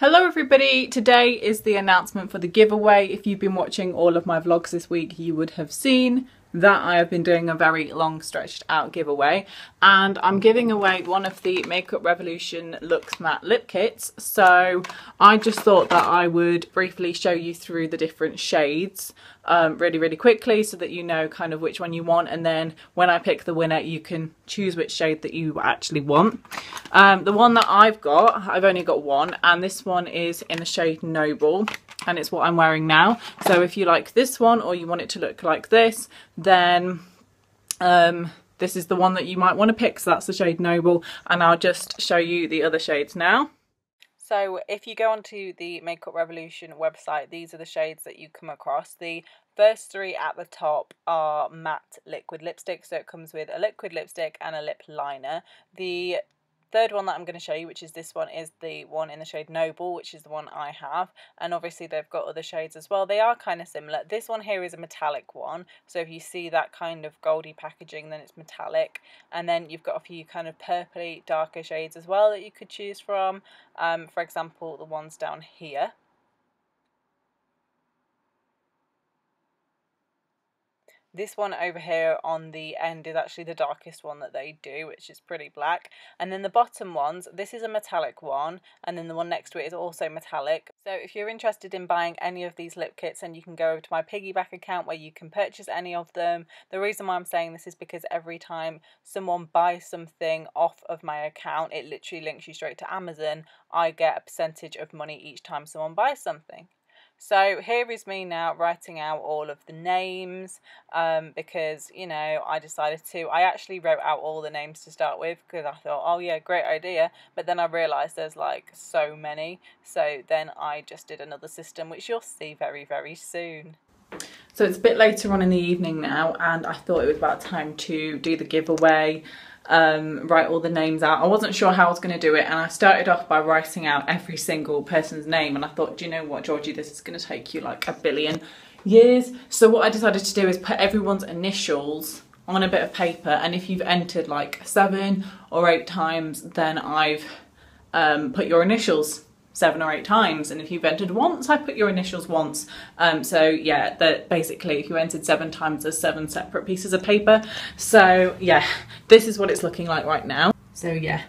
Hello everybody, today is the announcement for the giveaway. If you've been watching all of my vlogs this week, you would have seen that I have been doing a very long stretched out giveaway. And I'm giving away one of the Makeup Revolution Looks Matte Lip Kits. So I just thought that I would briefly show you through the different shades um, really really quickly so that you know kind of which one you want. And then when I pick the winner you can choose which shade that you actually want. Um, the one that I've got, I've only got one and this one is in the shade Noble and it's what I'm wearing now. So if you like this one or you want it to look like this, then um, this is the one that you might want to pick. So that's the shade Noble and I'll just show you the other shades now. So if you go onto the Makeup Revolution website, these are the shades that you come across. The first three at the top are matte liquid lipstick, so it comes with a liquid lipstick and a lip liner. The Third one that I'm going to show you, which is this one, is the one in the shade Noble, which is the one I have. And obviously they've got other shades as well. They are kind of similar. This one here is a metallic one. So if you see that kind of goldy packaging, then it's metallic. And then you've got a few kind of purpley, darker shades as well that you could choose from. Um, for example, the ones down here. This one over here on the end is actually the darkest one that they do, which is pretty black. And then the bottom ones, this is a metallic one, and then the one next to it is also metallic. So if you're interested in buying any of these lip kits, and you can go over to my piggeeback account where you can purchase any of them. The reason why I'm saying this is because every time someone buys something off of my account, it literally links you straight to Amazon. I get a percentage of money each time someone buys something. So here is me now writing out all of the names um, because, you know, I decided to. I actually wrote out all the names to start with because I thought, oh yeah, great idea. But then I realised there's like so many. So then I just did another system, which you'll see very, very soon. So it's a bit later on in the evening now and I thought it was about time to do the giveaway um, write all the names out. I wasn't sure how I was going to do it and I started off by writing out every single person's name and I thought, do you know what, Georgie, this is going to take you like a billion years. So what I decided to do is put everyone's initials on a bit of paper and if you've entered like seven or eight times, then I've um, put your initials seven or eight times and if you've entered once I put your initials once. Um, so yeah that basically if you entered seven times there's seven separate pieces of paper. So yeah this is what it's looking like right now. So yeah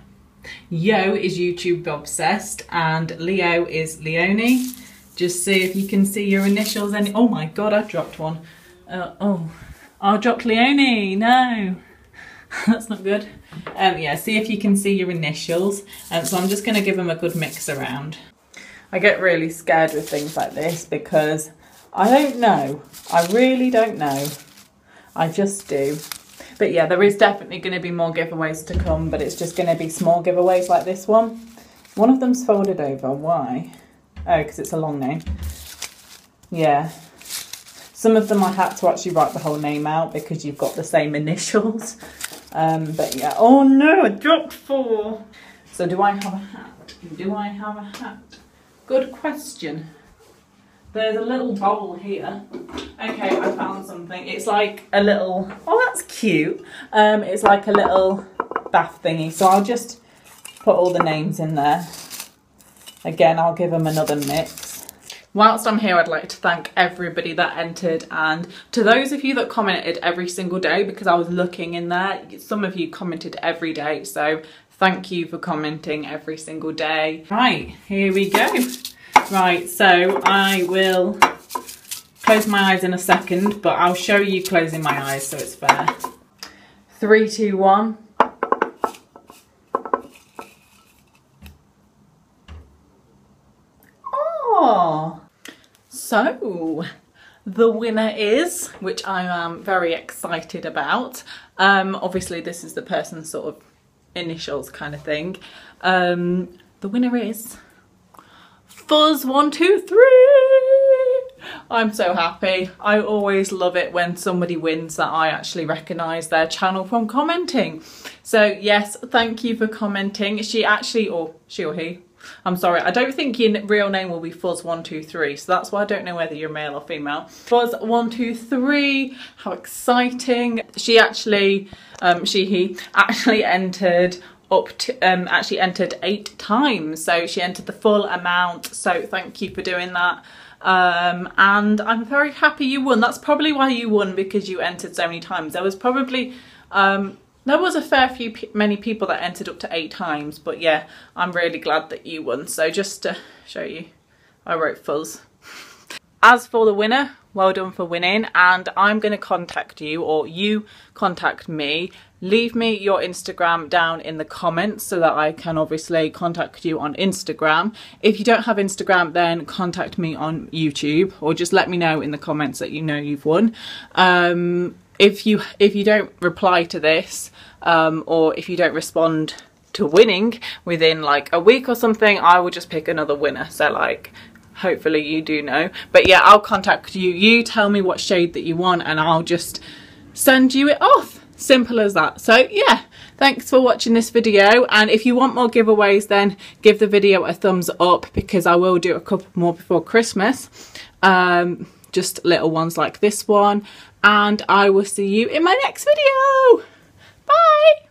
Yo is YouTube obsessed and Leo is Leonie. Just see if you can see your initials. Any oh my god I dropped one. Uh, oh I dropped Leonie. No that's not good. Um, yeah, see if you can see your initials. Um, so I'm just going to give them a good mix around. I get really scared with things like this because I don't know. I really don't know. I just do. But yeah, there is definitely going to be more giveaways to come, but it's just going to be small giveaways like this one. One of them's folded over. Why? Oh, because it's a long name. Yeah. Some of them I had to actually write the whole name out because you've got the same initials. Um, but yeah, oh no, I dropped four. So do I have a hat? Do I have a hat? Good question. There's a little bowl here. Okay, I found something. It's like a little, oh that's cute. Um, it's like a little bath thingy. So I'll just put all the names in there. Again, I'll give them another mix. Whilst I'm here, I'd like to thank everybody that entered and to those of you that commented every single day because I was looking in there, some of you commented every day. So thank you for commenting every single day. Right, here we go. Right, so I will close my eyes in a second, but I'll show you closing my eyes so it's fair. Three, two, one. So, the winner is, which I am very excited about. Um, obviously, this is the person's sort of initials kind of thing. Um, the winner is Fuzz123. I'm so happy. I always love it when somebody wins that I actually recognise their channel from commenting. So yes, thank you for commenting. She actually, or she or he, I'm sorry, I don't think your real name will be Fuzz123, so that's why I don't know whether you're male or female. Fuzz123, how exciting. She actually, um, she, he actually entered up to um, actually entered eight times. So she entered the full amount. So thank you for doing that. Um, and I'm very happy you won. That's probably why you won because you entered so many times. There was probably um, there was a fair few many people that entered up to eight times, but yeah, I'm really glad that you won. So just to show you, I wrote fuzz. As for the winner, well done for winning and I'm going to contact you or you contact me leave me your Instagram down in the comments so that I can obviously contact you on Instagram if you don't have Instagram then contact me on YouTube or just let me know in the comments that you know you've won um, if you if you don't reply to this um, or if you don't respond to winning within like a week or something I will just pick another winner. So like hopefully you do know. But yeah I'll contact you. You tell me what shade that you want and I'll just send you it off. Simple as that. So yeah thanks for watching this video. And if you want more giveaways then give the video a thumbs up because I will do a couple more before Christmas. Um, just little ones like this one. And I will see you in my next video. Bye.